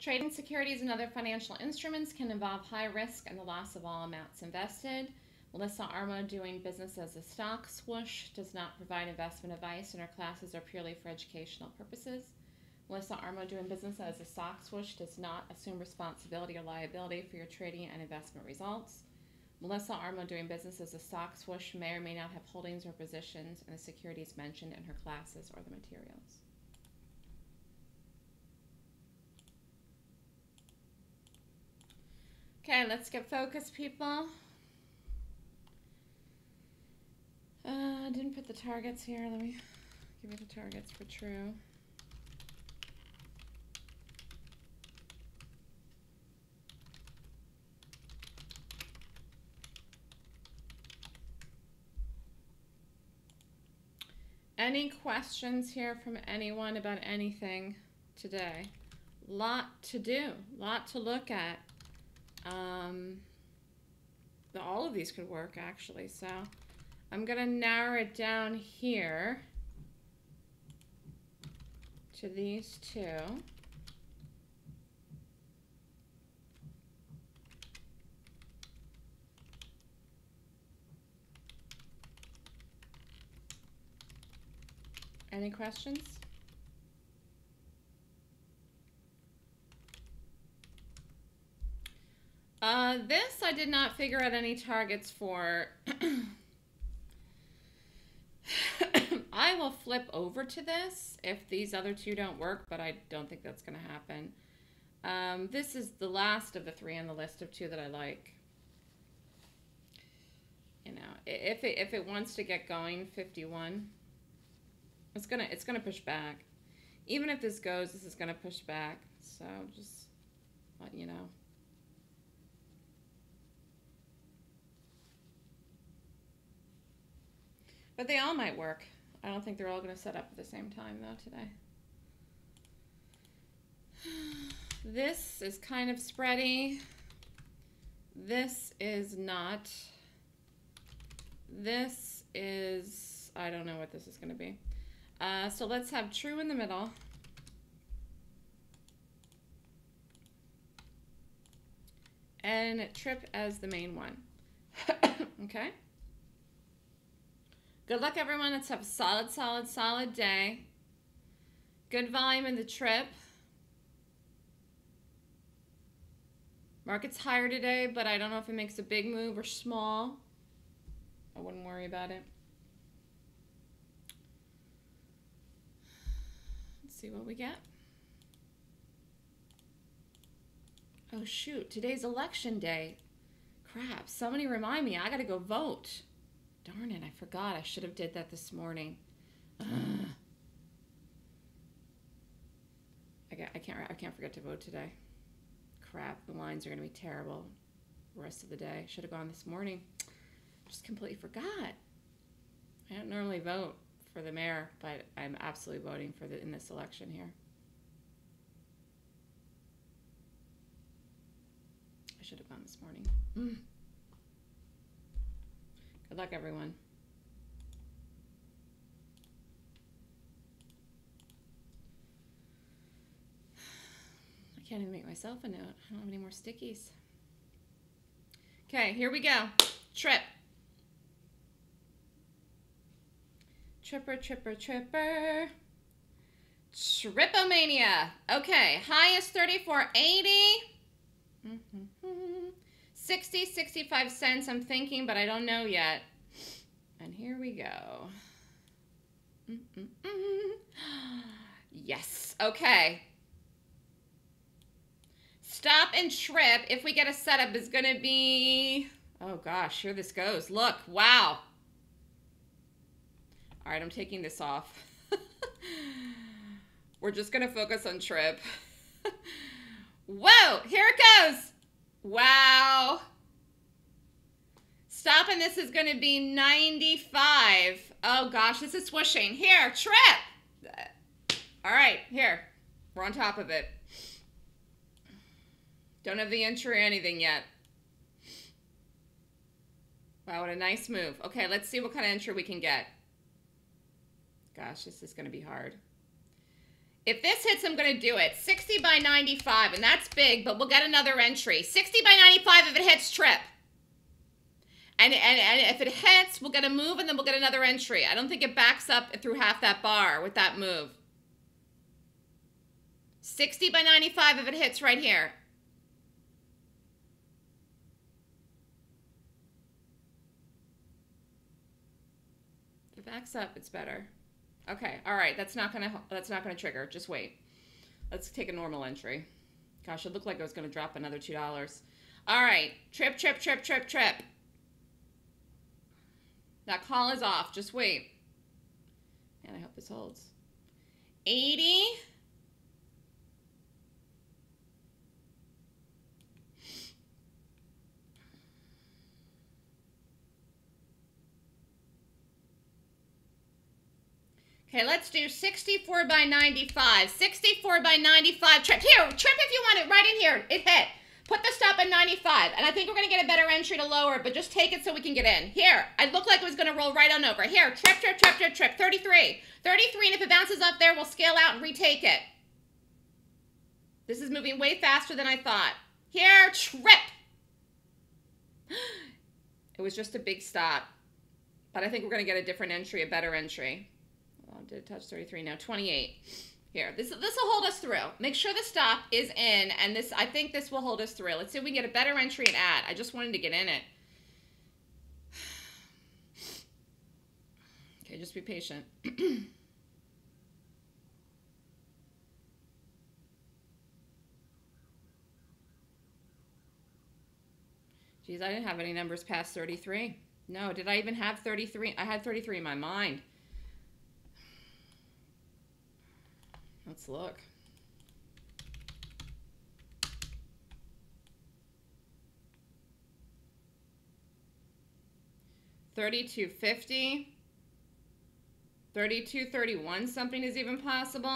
Trading securities and other financial instruments can involve high risk and the loss of all amounts invested. Melissa Armo doing business as a stock swoosh does not provide investment advice and her classes are purely for educational purposes. Melissa Armo doing business as a stock swoosh does not assume responsibility or liability for your trading and investment results. Melissa Armo doing business as a stock swoosh may or may not have holdings or positions in the securities mentioned in her classes or the materials. Okay, let's get focused, people. Uh, I didn't put the targets here. Let me give you the targets for true. Any questions here from anyone about anything today? Lot to do, lot to look at. Um, all of these could work actually, so I'm gonna narrow it down here to these two. Any questions? Uh, this I did not figure out any targets for. I will flip over to this if these other two don't work, but I don't think that's going to happen. Um, this is the last of the three on the list of two that I like. You know, if it, if it wants to get going, 51, it's gonna it's gonna push back. Even if this goes, this is gonna push back. So just let you know. But they all might work. I don't think they're all going to set up at the same time, though, today. This is kind of spready. This is not. This is, I don't know what this is going to be. Uh, so let's have true in the middle. And trip as the main one. okay? Good luck, everyone. Let's have a solid, solid, solid day. Good volume in the trip. Market's higher today, but I don't know if it makes a big move or small. I wouldn't worry about it. Let's see what we get. Oh, shoot. Today's election day. Crap. Somebody remind me. I got to go vote. Darn it, I forgot. I should have did that this morning. I, got, I can't I can't forget to vote today. Crap, the lines are going to be terrible the rest of the day. Should have gone this morning. Just completely forgot. I don't normally vote for the mayor, but I'm absolutely voting for the in this election here. I should have gone this morning. Mm. Good luck, everyone. I can't even make myself a note. I don't have any more stickies. Okay, here we go. Trip. Tripper, tripper, tripper. Tripomania. Okay, highest 3480. Mm -hmm. 60, 65 cents, I'm thinking, but I don't know yet. And here we go. Mm -mm -mm. Yes, okay. Stop and trip, if we get a setup, is going to be... Oh gosh, here this goes. Look, wow. All right, I'm taking this off. We're just going to focus on trip. Whoa, here it goes. Wow. Stop and this is going to be 95. Oh gosh, this is swishing. Here, trip. All right, here. We're on top of it. Don't have the entry or anything yet. Wow, what a nice move. Okay, let's see what kind of entry we can get. Gosh, this is going to be hard. If this hits, I'm going to do it. 60 by 95, and that's big, but we'll get another entry. 60 by 95 if it hits trip. And, and, and if it hits, we'll get a move, and then we'll get another entry. I don't think it backs up through half that bar with that move. 60 by 95 if it hits right here. If it backs up, it's better. Okay, all right, that's not gonna that's not gonna trigger. Just wait. Let's take a normal entry. Gosh, it looked like it was gonna drop another two dollars. All right, trip, trip, trip, trip, trip. That call is off. Just wait. And I hope this holds. 80. Okay, let's do 64 by 95. 64 by 95 trip. Here, trip if you want it right in here. It hit. Put the stop at 95. And I think we're going to get a better entry to lower but just take it so we can get in. Here, it looked like it was going to roll right on over. Here, trip, trip, trip, trip, trip. 33. 33, and if it bounces up there, we'll scale out and retake it. This is moving way faster than I thought. Here, trip. It was just a big stop. But I think we're going to get a different entry, a better entry. Did touch 33 now? 28. Here, this this will hold us through. Make sure the stop is in, and this I think this will hold us through. Let's see if we can get a better entry and add. I just wanted to get in it. Okay, just be patient. Geez, I didn't have any numbers past 33. No, did I even have 33? I had 33 in my mind. Let's look. Thirty-two fifty. Thirty-two thirty-one. Something is even possible.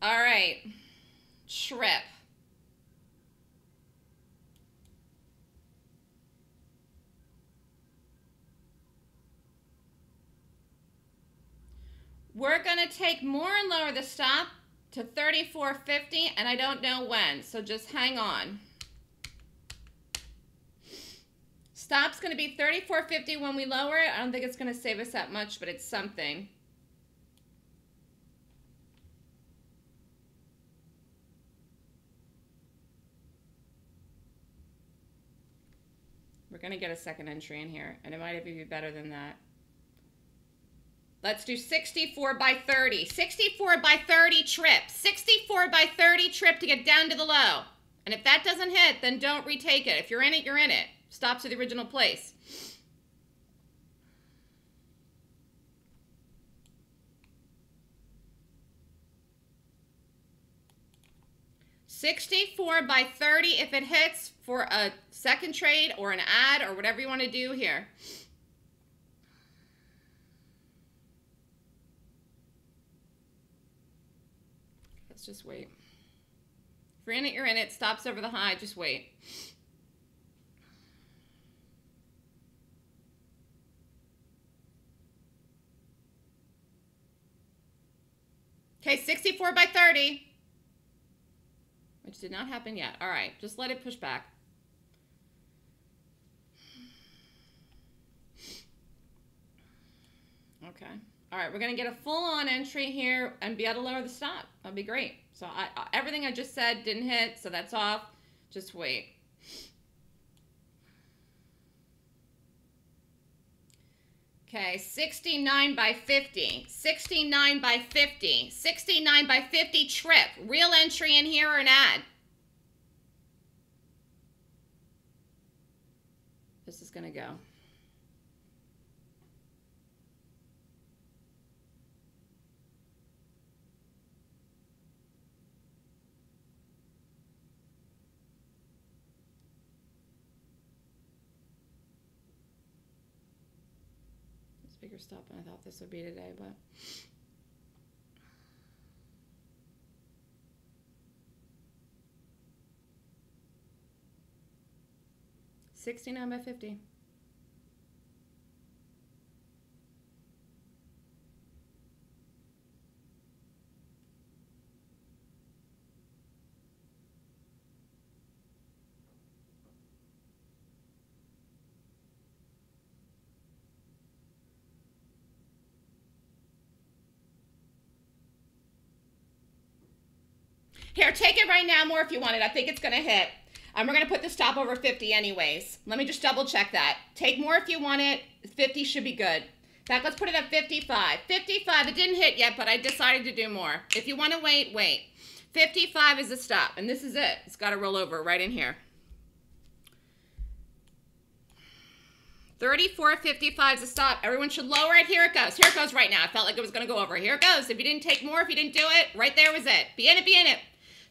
All right. Trip. We're going to take more and lower the stop to 34.50 and I don't know when, so just hang on. Stop's going to be 34.50 when we lower it. I don't think it's going to save us that much, but it's something. We're going to get a second entry in here, and it might even be better than that. Let's do 64 by 30. 64 by 30 trip. 64 by 30 trip to get down to the low. And if that doesn't hit, then don't retake it. If you're in it, you're in it. Stops at the original place. Sixty-four by thirty if it hits for a second trade or an ad or whatever you want to do here. Just wait. If you're in it, you're in it. Stops over the high, just wait. Okay, 64 by 30. Which did not happen yet. All right, just let it push back. Okay. All right, we're to get a full-on entry here and be able to lower the stop. That'd be great. So I, everything I just said didn't hit, so that's off. Just wait. Okay, 69 by 50, 69 by 50, 69 by 50 trip. Real entry in here or an ad? This is to go. Bigger stop than I thought this would be today, but. Sixty-nine by fifty. Here, take it right now more if you want it. I think it's going to hit. And we're going to put the stop over 50 anyways. Let me just double check that. Take more if you want it. 50 should be good. In fact, let's put it at 55. 55, it didn't hit yet, but I decided to do more. If you want to wait, wait. 55 is the stop, and this is it. It's got to roll over right in here. 34.55 is the stop. Everyone should lower it. Here it goes. Here it goes right now. I felt like it was going to go over. Here it goes. If you didn't take more, if you didn't do it, right there was it. Be in it, be in it.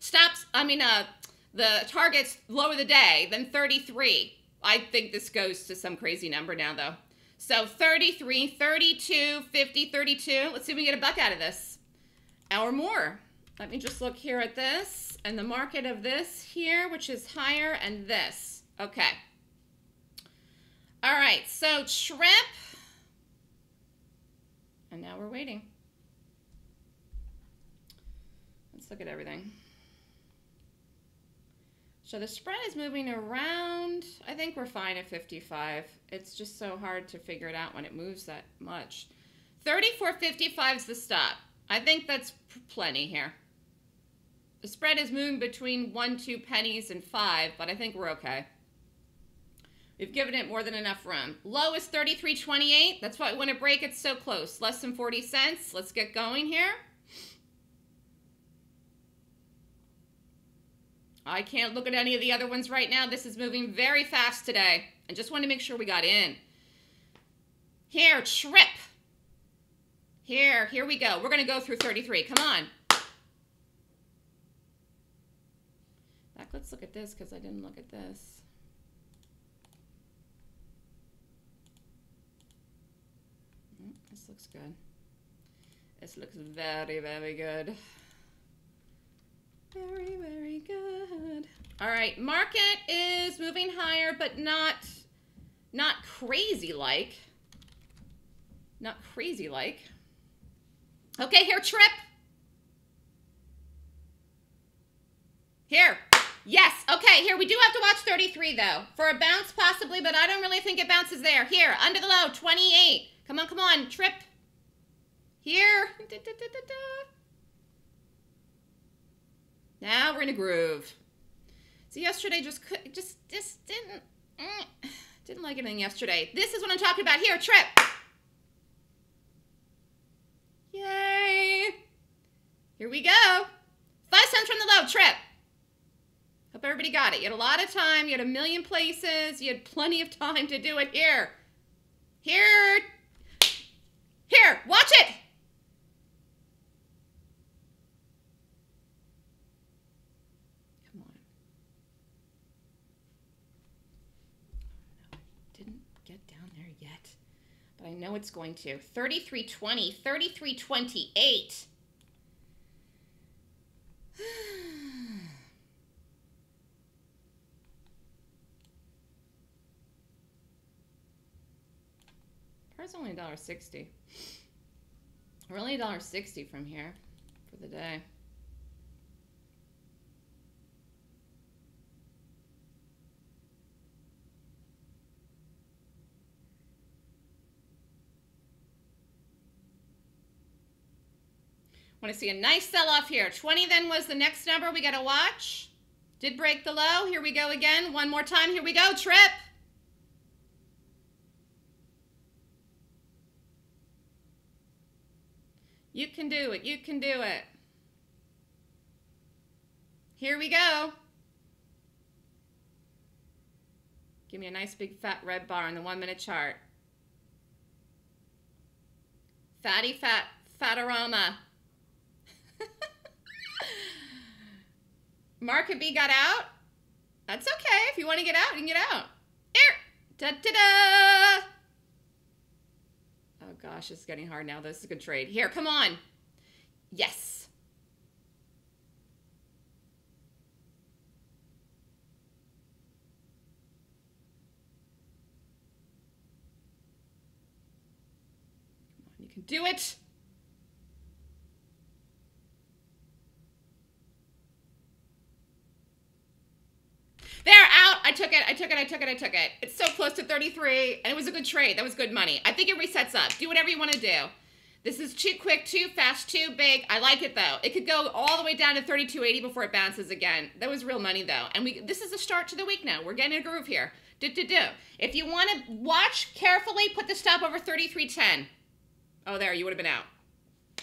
Stops, I mean, uh, the targets lower the day, than 33. I think this goes to some crazy number now, though. So 33, 32, 50, 32. Let's see if we get a buck out of this. Or more. Let me just look here at this and the market of this here, which is higher, and this. Okay. All right, so shrimp. And now we're waiting. Let's look at everything. So the spread is moving around. I think we're fine at 55. It's just so hard to figure it out when it moves that much. 34.55 is the stop. I think that's plenty here. The spread is moving between one, two pennies and five, but I think we're okay. We've given it more than enough room. Low is 33.28. That's why we want to break it so close. Less than 40 cents. Let's get going here. I can't look at any of the other ones right now. This is moving very fast today. I just want to make sure we got in. Here, trip. Here, here we go. We're going to go through 33. Come on. Back, let's look at this because I didn't look at this. Mm, this looks good. This looks very, very good. Very, very good. All right, market is moving higher, but not, not crazy like. Not crazy like. Okay, here, trip. Here. Yes. Okay, here, we do have to watch 33, though. For a bounce, possibly, but I don't really think it bounces there. Here, under the low, 28. Come on, come on, trip. Here. Da, da, da, now we're in a groove. So yesterday just could, just just didn't mm, didn't like anything yesterday. This is what I'm talking about here. Trip. Yay! Here we go. Five cents from the low. Trip. Hope everybody got it. You had a lot of time. You had a million places. You had plenty of time to do it here. Here. Here. Watch it. But I know it's going to. 3320, 3328. Car's only $1.60. We're only $1.60 from here for the day. Want to see a nice sell-off here. 20 then was the next number we got to watch. Did break the low. Here we go again. One more time. Here we go. Trip. You can do it. You can do it. Here we go. Give me a nice big fat red bar on the one minute chart. Fatty fat, fatarama. Market B got out. That's okay. If you want to get out, you can get out. Here. Da da da. Oh gosh, it's getting hard now. This is a good trade. Here, come on. Yes. You can do it. They're out. I took it. I took it. I took it. I took it. It's so close to 33, and it was a good trade. That was good money. I think it resets up. Do whatever you want to do. This is too quick, too fast, too big. I like it though. It could go all the way down to 32.80 before it bounces again. That was real money though. And we this is the start to the week now. We're getting a groove here. Do, do, do. If you want to watch carefully, put the stop over 33.10. Oh, there, you would have been out.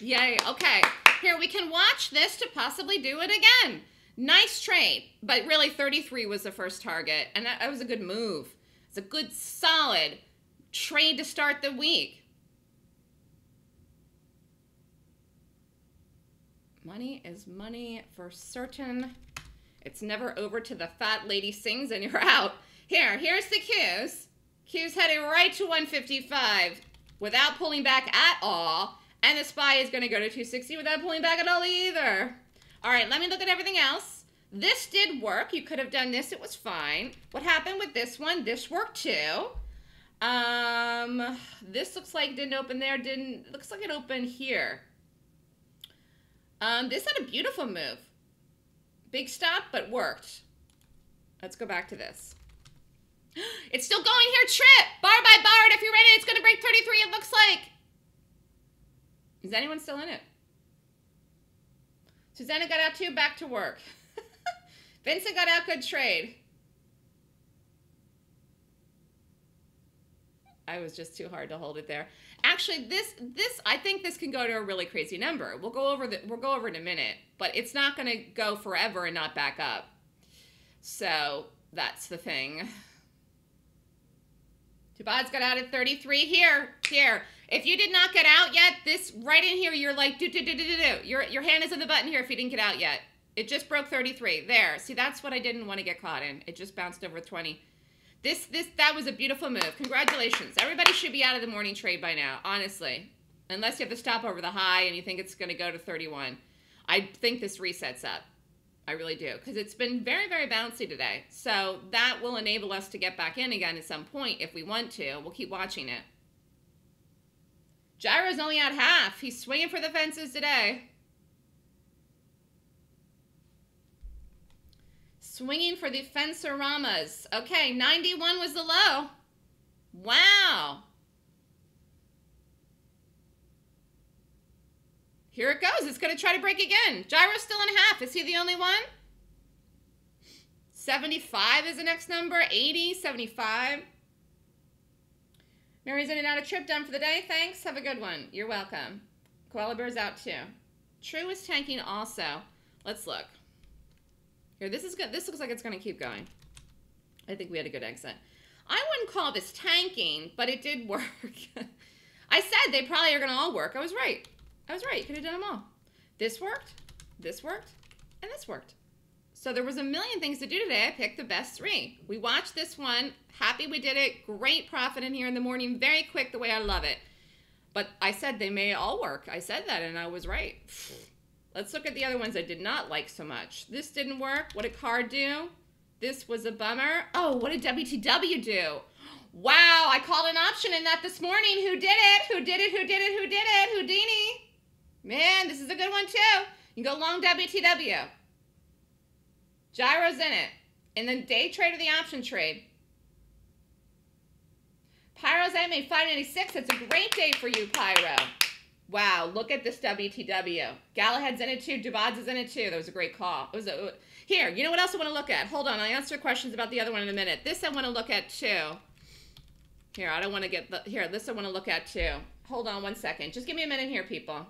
Yay, okay. Here, we can watch this to possibly do it again. Nice trade, but really 33 was the first target, and that, that was a good move. It's a good, solid trade to start the week. Money is money for certain. It's never over to the fat lady sings and you're out. Here, here's the Qs. Q's heading right to 155 without pulling back at all. And the SPY is going to go to 260 without pulling back at all either. All right, let me look at everything else. This did work. You could have done this. It was fine. What happened with this one? This worked too. Um, this looks like didn't open there. Didn't, looks like it opened here. Um, this had a beautiful move. Big stop, but worked. Let's go back to this. It's still going here, Trip! Bar by bar, if you're ready, it's going to break 33, it looks like. Is anyone still in it? Susanna got out too, back to work. Vincent got out, good trade. I was just too hard to hold it there. Actually, this this I think this can go to a really crazy number. We'll go over the we'll go over in a minute, but it's not going to go forever and not back up. So that's the thing. Tubad's got out at 33 here. Here. If you did not get out yet, this right in here, you're like do do do do do do. Your your hand is on the button here if you didn't get out yet. It just broke 33. There. See, that's what I didn't want to get caught in. It just bounced over 20. This this that was a beautiful move. Congratulations. Everybody should be out of the morning trade by now, honestly. Unless you have to stop over the high and you think it's going to go to 31. I think this resets up. I really do because it's been very very bouncy today. So that will enable us to get back in again at some point if we want to. We'll keep watching it. Gyro's only at half. He's swinging for the fences today. Swinging for the Fencer-Ramas. Okay, 91 was the low. Wow. Here it goes. It's going to try to break again. Gyro's still in half. Is he the only one? 75 is the next number. 80, 75. Mary's in and out of trip done for the day. Thanks. Have a good one. You're welcome. Koala Bear's out too. True is tanking also. Let's look. Here, this is good. This looks like it's going to keep going. I think we had a good exit. I wouldn't call this tanking, but it did work. I said they probably are going to all work. I was right. I was right. You could have done them all. This worked, this worked, and this worked. So there was a million things to do today. I picked the best three. We watched this one. Happy we did it. Great profit in here in the morning. Very quick the way I love it. But I said they may all work. I said that and I was right. Let's look at the other ones I did not like so much. This didn't work. What did card do? This was a bummer. Oh, what did WTW do? Wow, I called an option in that this morning. Who did it? Who did it? Who did it? Who did it? Houdini. Man, this is a good one too. You go long WTW. Gyro's in it. In the day trade or the option trade. Pyro's MA 596. It's a great day for you, Pyro. Wow, look at this WTW. Galahad's in it too. Dubad's is in it too. That was a great call. It was a, here, you know what else I want to look at? Hold on, I'll answer questions about the other one in a minute. This I want to look at too. Here, I don't want to get the, here, this I want to look at too. Hold on one second. Just give me a minute here, people.